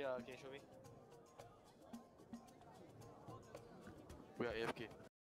Yeah, Okay. show me? We are AFK.